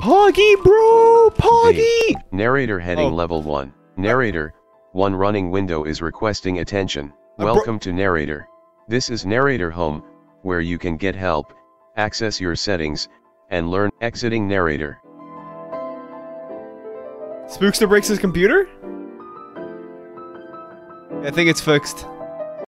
Poggy, bro! Poggy! Narrator heading Oh. level 1. Narrator, one running window is requesting attention. Welcome to Narrator. This is Narrator Home, where you can get help, access your settings, and learn exiting Narrator. Spookster breaks his computer? I think it's fixed.